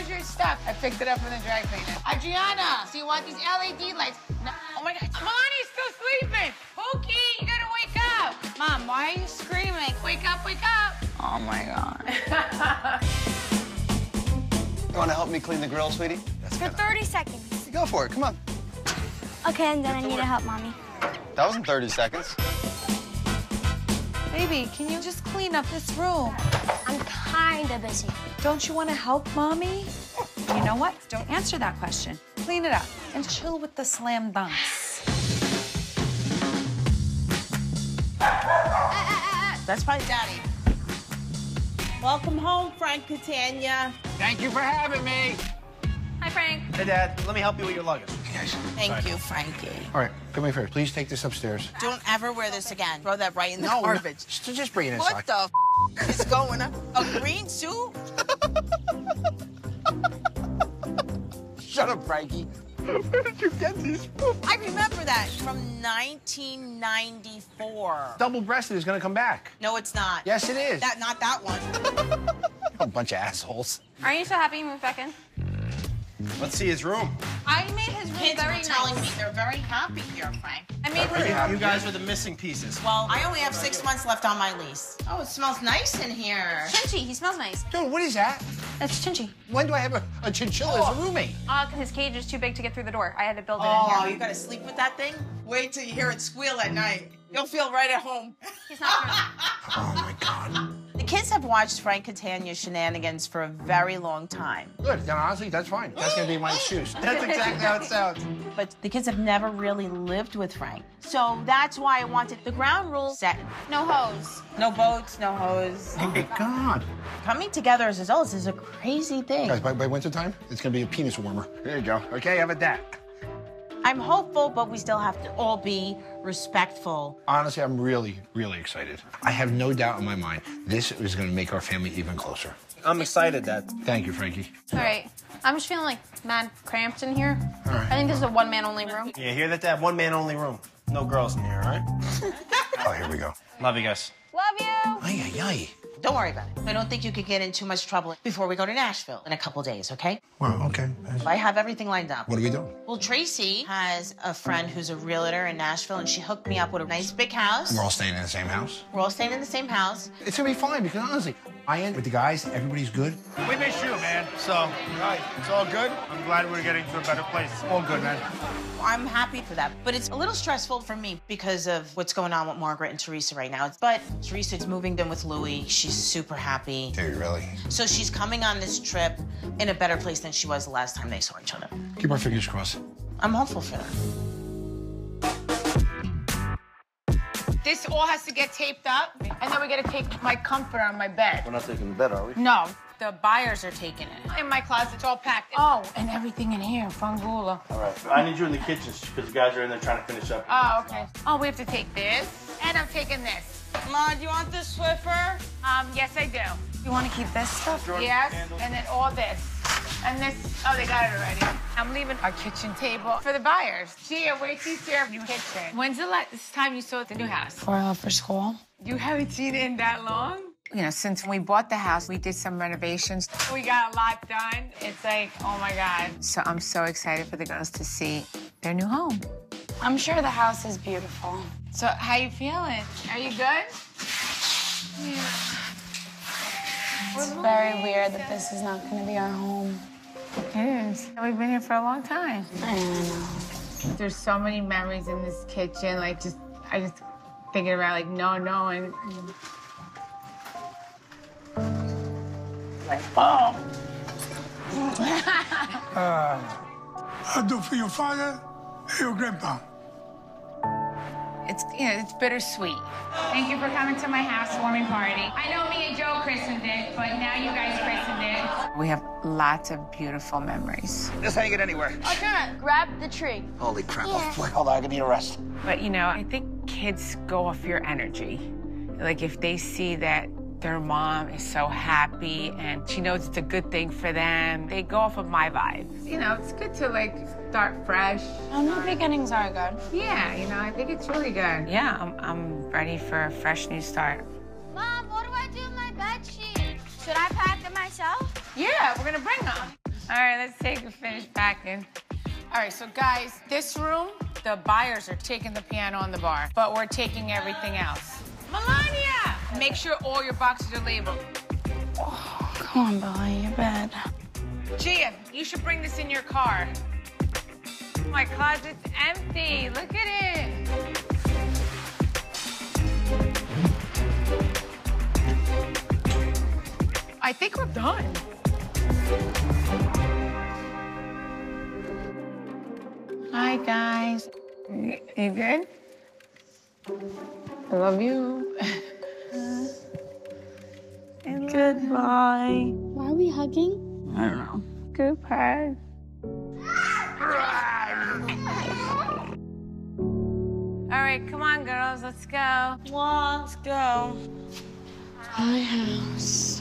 where's your stuff? I picked it up from the dry cleaner. Audriana, so you want these LED lights? No. Oh my God, Milania's still sleeping. Pookie, you gotta wake up. Mom, why are you screaming? Wake up, wake up. Oh my God. You want to help me clean the grill, sweetie? That's For 30 seconds. Go for it. Come on. Okay, and then I need to help mommy. That wasn't 30 seconds. Baby, can you just clean up this room? I'm kinda busy. Don't you want to help mommy? You know what? Don't answer that question. Clean it up and chill with the slam dunks. That's probably Daddy. Welcome home, Frank Catania. Thank you for having me. Hi, Frank. Hey, Dad, let me help you with your luggage. Thank you, Frankie. All right, come here first. Please take this upstairs. Don't ever wear this again. Throw that right in the No, garbage. Just, just bring it inside. What the f- is going on? A green suit? Shut up, Frankie. Where did you get these? I remember that from 1994. Double-breasted is gonna come back. No, it's not. Yes, it is. That, not that one. A bunch of assholes. Are you so happy you moved back in? Let's see his room. I made his room Kids very were telling nice. me they're very happy here, Frank. I made his You, you guys are the missing pieces. Well, I only have six months left on my lease. Oh, it smells nice in here. Chinchy. He smells nice. Dude, what is that? That's Chinchy. When do I have a, a chinchilla as a roommate? Uh, cause his cage is too big to get through the door. I had to build it in here. Oh, here. you gotta sleep with that thing? Wait till you hear it squeal at night. You'll feel right at home. He's not. Oh, my God. The kids have watched Frank Catania's shenanigans for a very long time. Good. Then honestly, that's fine. That's gonna be my excuse. That's exactly how it sounds. But the kids have never really lived with Frank. So that's why I wanted the ground rules set. No hose. No boats, no hose. Oh, my God. Coming together as adults is a crazy thing. Guys, by, by winter time, it's gonna be a penis warmer. There you go. Okay, have a that. I'm hopeful, but we still have to all be respectful. Honestly, I'm really, really excited. I have no doubt in my mind this is going to make our family even closer. I'm excited, Dad. Thank you, Frankie. All right. I'm just feeling like mad cramped in here. All right. I think this is a one man only room. Yeah, hear that, Dad? One man only room. No girls in here, all right? Oh, here we go. Love you guys. Love you. Ay, ay, ay. Don't worry about it. I don't think you could get in too much trouble before we go to Nashville in a couple days, okay? Well, okay. I have everything lined up. What are we doing? Well, Tracy has a friend who's a realtor in Nashville, and she hooked me up with a nice big house. We're all staying in the same house. We're all staying in the same house. It's gonna be fine because honestly, I end with the guys. Everybody's good. We miss you, man. So, right, it's all good. I'm glad we're getting to a better place. It's All good, man. I'm happy for that. But it's a little stressful for me because of what's going on with Margaret and Teresa right now. But Teresa's moving in with Louie. She's super happy. Dude, really? So she's coming on this trip in a better place than she was the last time they saw each other. Keep our fingers crossed. I'm hopeful for that. This all has to get taped up, and then we gotta take my comforter on my bed. We're not taking the bed, are we? No, the buyers are taking it. In my closet, it's all packed. Oh, and everything in here, fangula. All right. I need you in the kitchen because the guys are in there trying to finish up. Oh, okay. Oh, we have to take this, and I'm taking this. Ma, do you want this Swiffer? Um, yes, I do. You want to keep this stuff? Yes, and then all this. And this, oh, they got it already. I'm leaving our kitchen table for the buyers. Gia, wait till you see our new kitchen. When's the last time you saw the new house? For, uh, for school? You haven't seen it in that long? You know, since we bought the house, we did some renovations. We got a lot done. It's like, oh my God. So I'm so excited for the girls to see their new home. I'm sure the house is beautiful. So how you feeling? Are you good? Yeah. It's very weird that this is not going to be our home. It is. We've been here for a long time. I know. There's so many memories in this kitchen. Like, just, I just thinking about, like, no, no, and. Like, oh. Ah. I do for your father and your grandpa. It's, you know, it's bittersweet. Thank you for coming to my housewarming party. I know me and Joe christened it, but now you guys christened it. We have lots of beautiful memories. Just ain't it anywhere. Oh, Audriana, grab the tree. Holy crap. Yeah. Oh, hold on, I need a rest. But you know, I think kids go off your energy. Like if they see that their mom is so happy and she knows it's a good thing for them, they go off of my vibes. You know, it's good to like start fresh. Oh, no beginnings are good. Yeah, you know, I think it's really good. Yeah, I'm, I'm ready for a fresh new start. Mom, what do I do with my bed sheets? Should I pack them myself? Yeah, we're gonna bring them. All right, let's take a finish packing. All right, so guys, this room, the buyers are taking the piano and the bar, but we're taking everything else. Milania! Make sure all your boxes are labeled. Oh, Come on, Billy, you bed. Gia, you should bring this in your car. My closet's empty. Look at it. I think we're done. Hi, guys. You you good? I love you. Goodbye. Why are we hugging? I don't know. Goodbye. All right, come on, girls. Let's go. Let's go. My house.